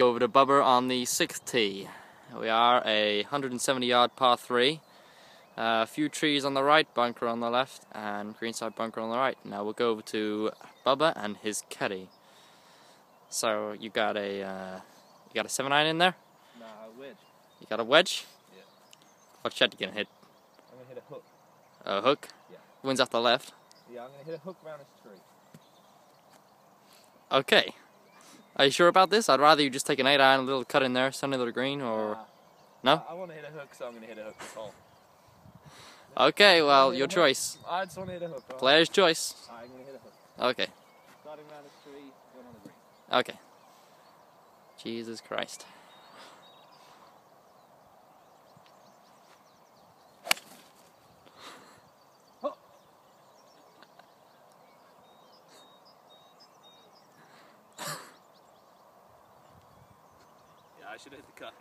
Go over to Bubba on the sixth tee. We are a 170 yard par 3. A uh, few trees on the right, bunker on the left, and greenside bunker on the right. Now we'll go over to Bubba and his caddy. So you got a uh, you got a seven iron in there. Nah, a wedge. You got a wedge. Yeah. What shot you gonna hit? I'm gonna hit a hook. A hook. Yeah. Wind's off the left. Yeah, I'm gonna hit a hook around this tree. Okay. Are you sure about this? I'd rather you just take an 8 iron, a little cut in there, send to the green, or... Nah. No? I, I want to hit a hook, so I'm gonna hit a hook this hole. Okay, well, your choice. I just want to hit a hook. Right? Player's choice. I'm gonna hit a hook. Okay, Starting tree, going on the green. okay. Jesus Christ. I should have hit the cut.